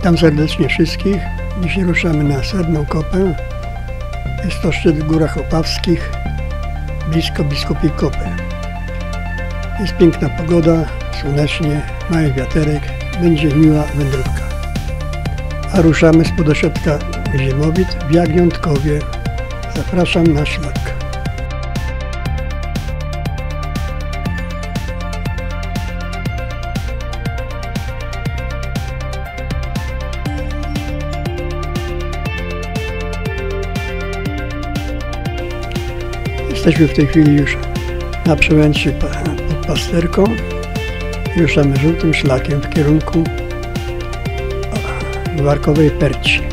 Witam serdecznie wszystkich. Dzisiaj ruszamy na Serną Kopę. Jest to szczyt w Górach Opawskich, blisko Biskupiej Kopy. Jest piękna pogoda, słonecznie, mały wiaterek, będzie miła wędrówka. A ruszamy z podośrodka Ziemowit w Jagniątkowie. Zapraszam na szlak. Jesteśmy w tej chwili już na przełęczy pod Pasterką. Ruszamy żółtym szlakiem w kierunku Warkowej Perci.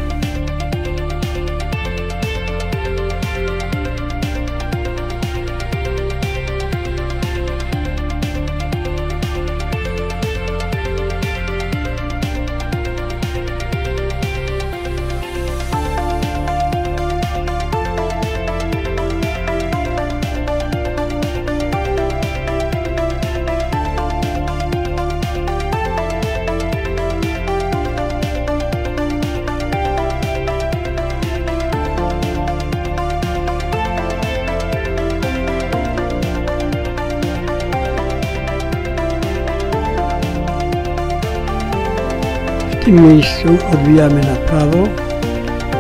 Tym miejscu odbijamy na prawo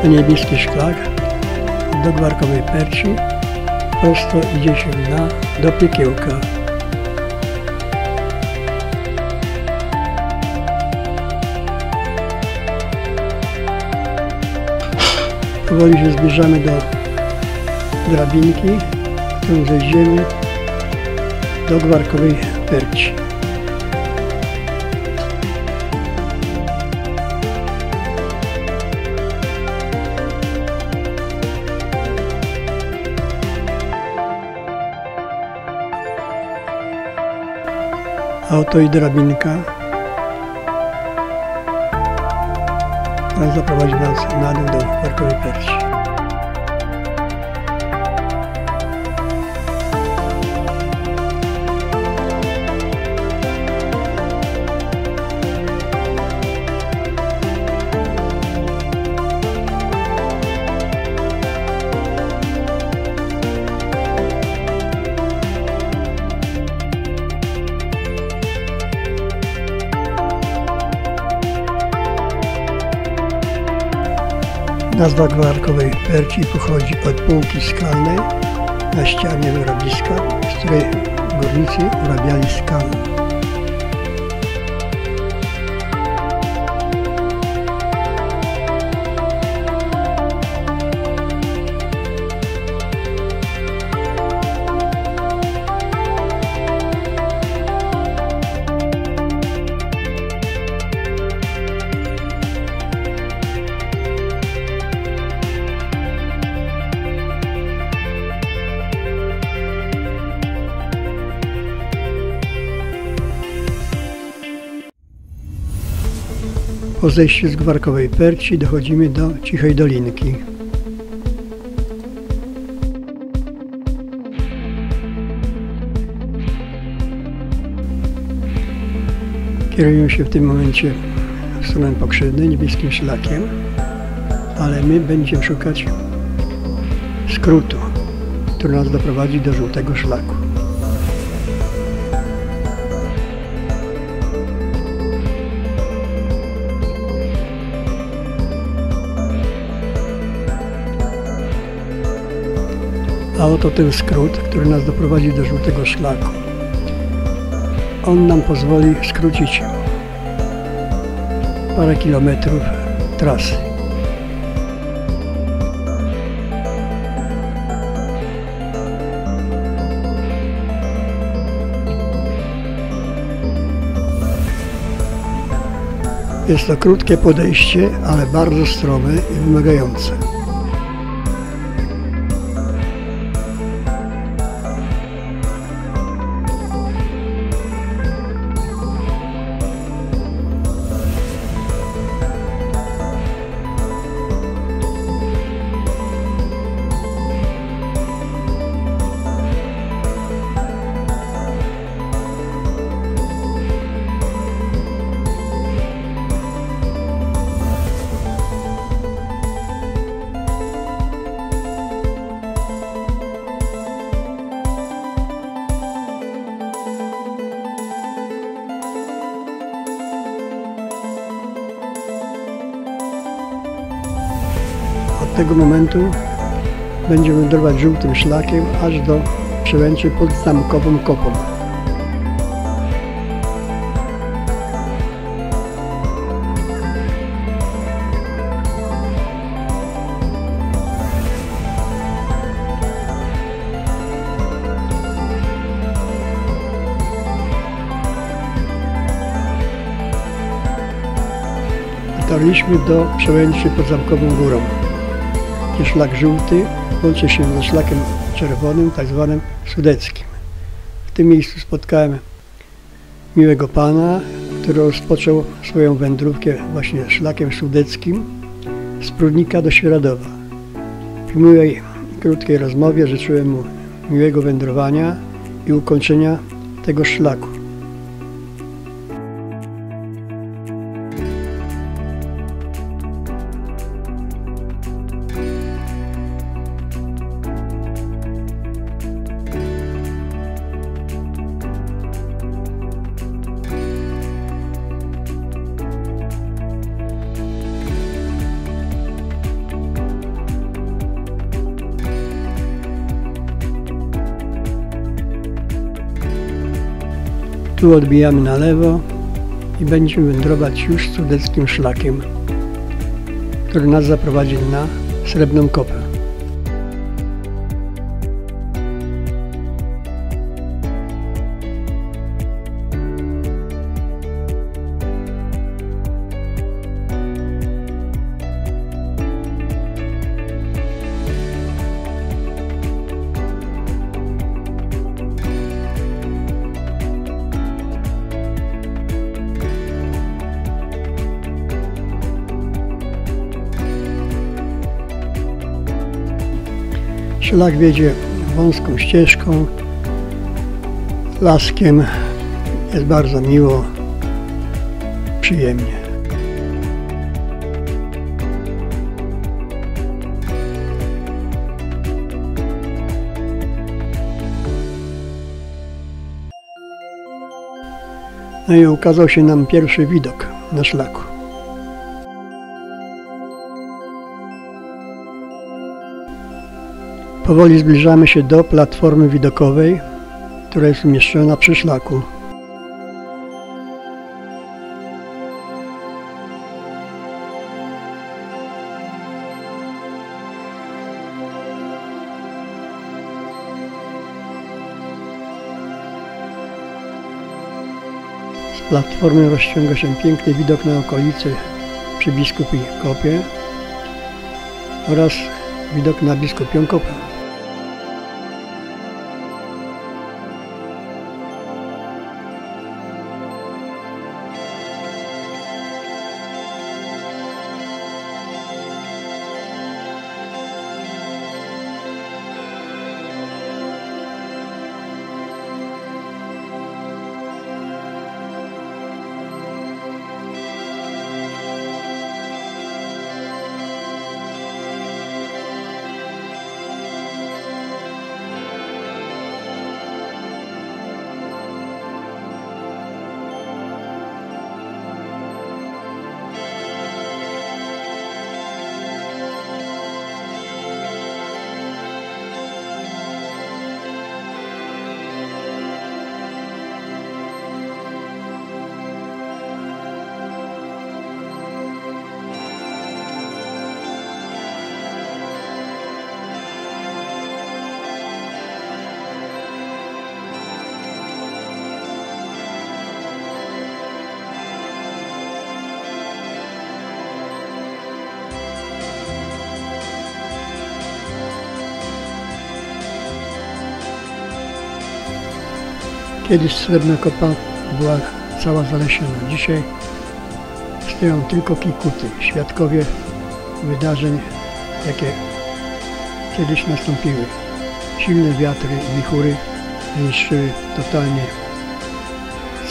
na niebieski szlak do Gwarkowej Perci. Prosto idzie się na, do Piekiełka. Powoli się zbliżamy do drabinki, którą zejdziemy do Gwarkowej Perci. A oto i drabinka, która zaprowadzi nas na dół do Parkowej Persi. Nazwa Gwarkowej Perci pochodzi od półki skalnej na ścianie wyrobiska, z której górnicy urabiali skalę. Po zejściu z Gwarkowej Perci dochodzimy do Cichej Dolinki. Kierują się w tym momencie w stronę Pokrzywny niebieskim szlakiem, ale my będziemy szukać skrótu, który nas doprowadzi do żółtego szlaku. A oto ten skrót, który nas doprowadzi do żółtego szlaku. On nam pozwoli skrócić parę kilometrów trasy. Jest to krótkie podejście, ale bardzo strome i wymagające. Tego momentu będziemy wędrować żółtym szlakiem aż do przełęczy pod Zamkową Kopą. Dotarliśmy do przełęczy pod Zamkową Górą, gdzie szlak żółty łączy się ze szlakiem czerwonym, tak zwanym sudeckim. W tym miejscu spotkałem miłego pana, który rozpoczął swoją wędrówkę właśnie szlakiem sudeckim z Prudnika do Świeradowa. W miłej, krótkiej rozmowie życzyłem mu miłego wędrowania i ukończenia tego szlaku. Tu odbijamy na lewo i będziemy wędrować już sudeckim szlakiem, który nas zaprowadzi na Srebrną Kopę. Szlak wiedzie wąską ścieżką, laskiem. Jest bardzo miło, przyjemnie. No i ukazał się nam pierwszy widok na szlaku. Powoli zbliżamy się do platformy widokowej, która jest umieszczona przy szlaku. Z platformy rozciąga się piękny widok na okolicy przy Biskupiej Kopie oraz widok na Biskupią Kopę. Kiedyś Srebrna Kopa była cała zalesiona. Dzisiaj stoją tylko kikuty, świadkowie wydarzeń, jakie kiedyś nastąpiły. Silne wiatry i wichury zniszczyły totalnie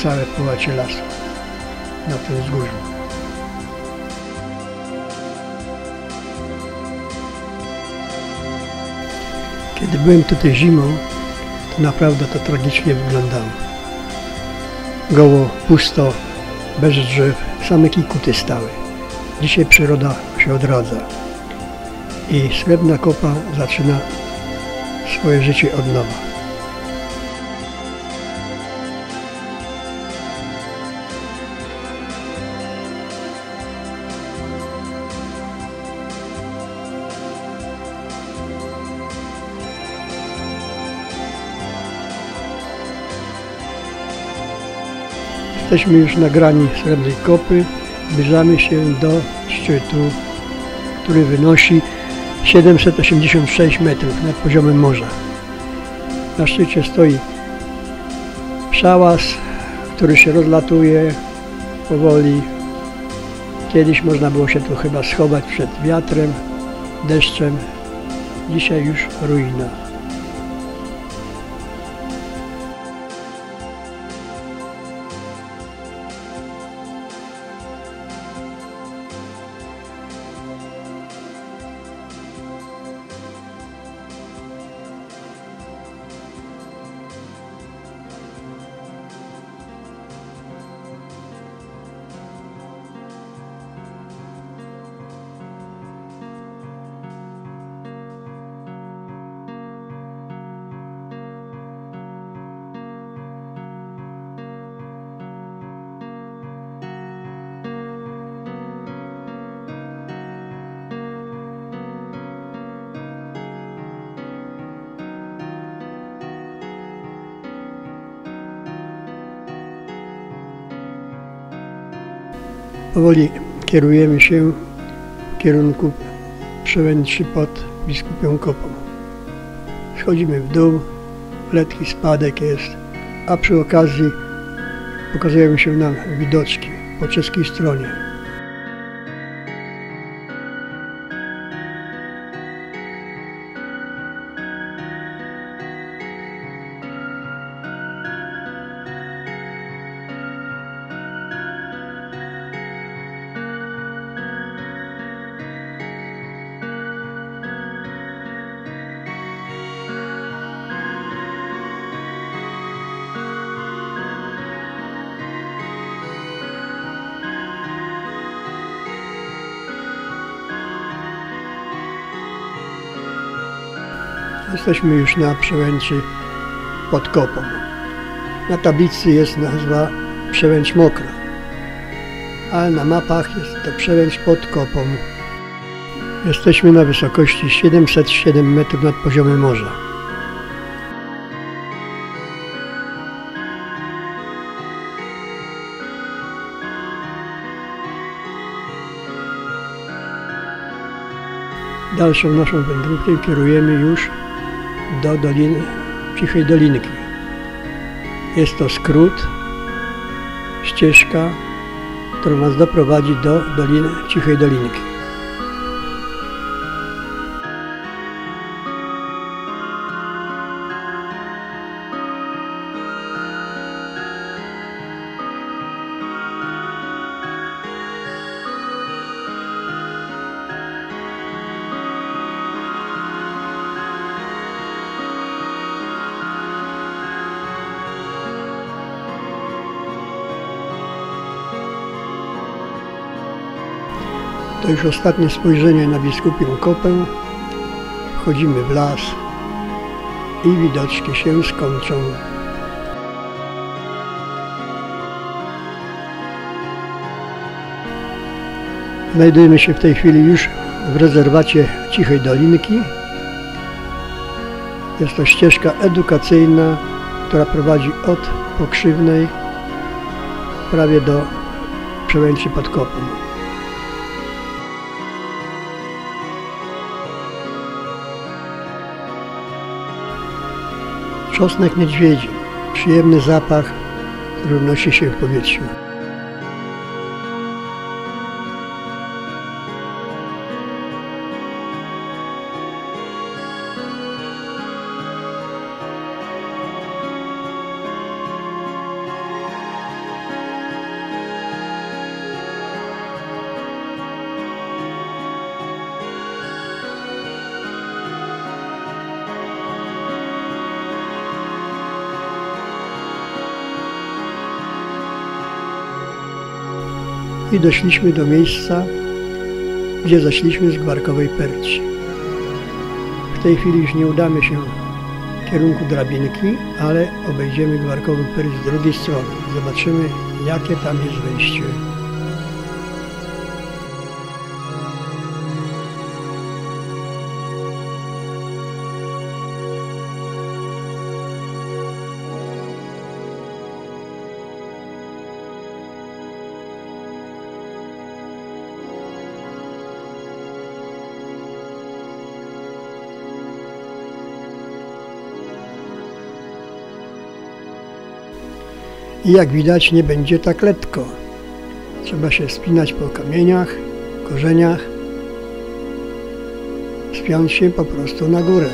całe połacie lasu na tym wzgórzu. Kiedy byłem tutaj zimą, naprawdę to tragicznie wyglądało. Goło, pusto, bez drzew, same kikuty stały. Dzisiaj przyroda się odradza. i Srebrna Kopa zaczyna swoje życie od nowa. Jesteśmy już na grani Srebrnej Kopy. Zbliżamy się do szczytu, który wynosi 786 metrów nad poziomem morza. Na szczycie stoi szałas, który się rozlatuje powoli. Kiedyś można było się tu chyba schować przed wiatrem, deszczem. Dzisiaj już ruina. Powoli kierujemy się w kierunku przełęczy pod Biskupią Kopą. Schodzimy w dół, letki spadek jest, a przy okazji pokazują się nam widoczki po czeskiej stronie. Jesteśmy już na przełęczy pod kopą. Na tablicy jest nazwa przełęcz mokra, ale na mapach jest to przełęcz pod kopą. Jesteśmy na wysokości 707 metrów nad poziomem morza. Dalszą naszą wędrówkę kierujemy już do Doliny, Cichej Dolinki. Jest to skrót, ścieżka, która nas doprowadzi do Doliny, Cichej Dolinki. To już ostatnie spojrzenie na biskupią kopę. Wchodzimy w las i widoczki się skończą. Znajdujemy się w tej chwili już w rezerwacie Cichej Dolinki. Jest to ścieżka edukacyjna, która prowadzi od Pokrzywnej prawie do przełęczy pod kopą. Czosnek niedźwiedzi. Przyjemny zapach, który unosi się w powietrzu. I doszliśmy do miejsca, gdzie zeszliśmy z Gwarkowej Perci. W tej chwili już nie udamy się w kierunku drabinki, ale obejdziemy Gwarkowy Pyr z drugiej strony. Zobaczymy, jakie tam jest wejście. I jak widać nie będzie tak letko. Trzeba się spinać po kamieniach, korzeniach, spiąć się po prostu na górę.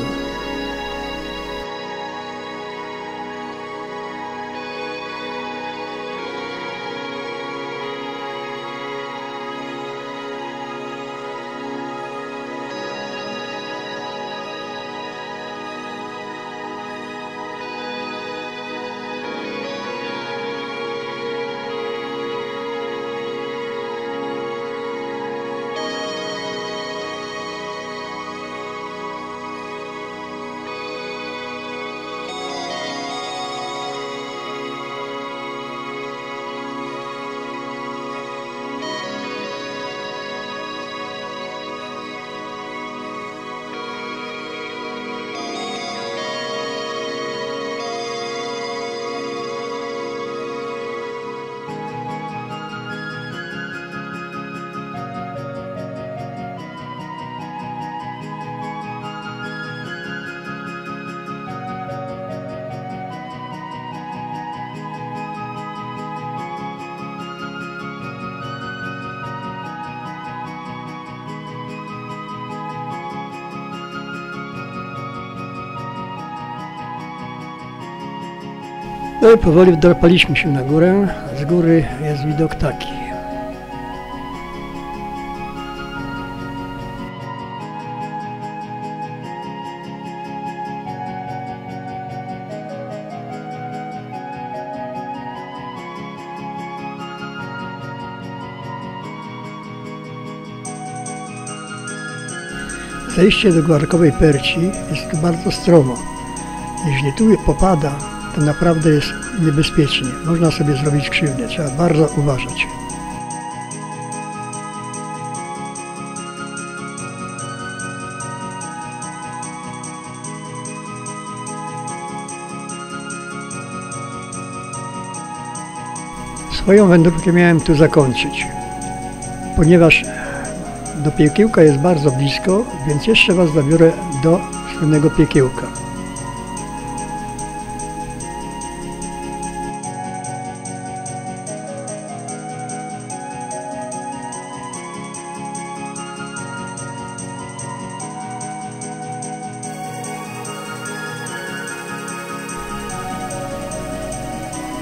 No i powoli wdrapaliśmy się na górę. Z góry jest widok taki. Zejście do Gwarkowej Perci jest tu bardzo stromo. Jeśli tu popada, to naprawdę jest niebezpiecznie. Można sobie zrobić krzywdę. Trzeba bardzo uważać. Swoją wędrówkę miałem tu zakończyć, ponieważ do piekiełka jest bardzo blisko, więc jeszcze Was zabiorę do słynnego piekiełka.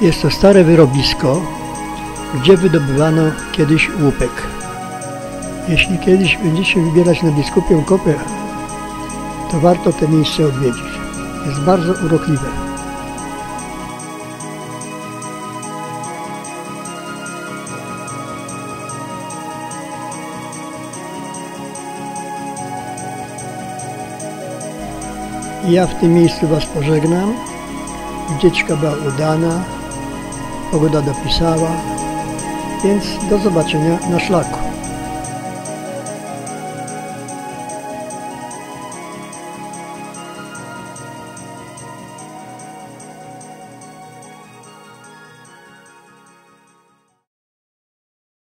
Jest to stare wyrobisko, gdzie wydobywano kiedyś łupek. Jeśli kiedyś będziecie wybierać na Biskupią Kopę, to warto te miejsce odwiedzić. Jest bardzo urokliwe. Ja w tym miejscu Was pożegnam. Wycieczka była udana, pogoda dopisała, więc do zobaczenia na szlaku.